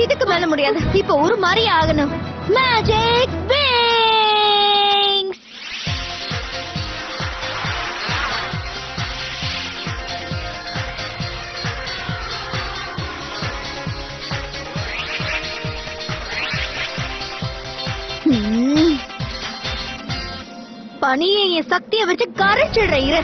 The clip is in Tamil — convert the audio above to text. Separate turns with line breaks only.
இதுக்கு மேல முடியாது இப்ப ஒரு மாதிரி ஆகணும் மேஜிக் Hmm. பனியை என் சக்தியை வச்சு கரைச்சிடுறேன் இரு.